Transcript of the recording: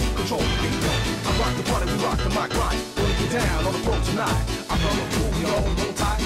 flow, control. I rock the party, we rock the mic right. Wanna get down on the floor tonight. I'm gonna cool, yo, roll tight.